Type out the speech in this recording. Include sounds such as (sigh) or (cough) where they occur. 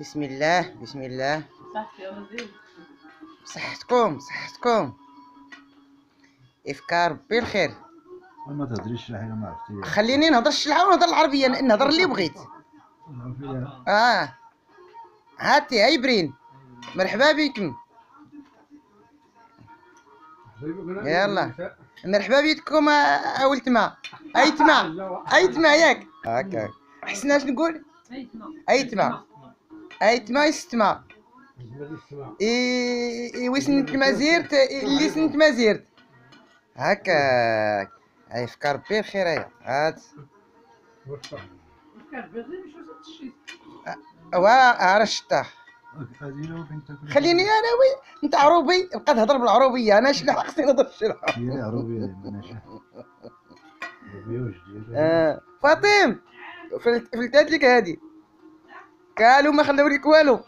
بسم الله بسم الله صحتي يا زين صحتكم صحتكم إفكار ربي الخير ما تهضريش شي حاجة ما عرفتي خليني نهضر الشلعه ونهضر العربية نهضر اللي بغيت. آه هاتي هاي برين. مرحبا بكم. يلا. مرحبا بكم آه، أول تما. أي تما. (laughs) أي تما ياك. هكا حسنا اش نقول أي تما. أي تما يستما إي إي وسنت ما زيرت اللي سنت ما زيرت. هكا. هاي فكر ربي الخير هيا هات وا رشطه خليني أنا وي أنت عروبي بقى تهضر بالعروبية. أنا شنو خصني نهضر واش ديري آه. فاطم فلت فلتات لك هادي. قالوا ما خلاو لك والو. (laughs)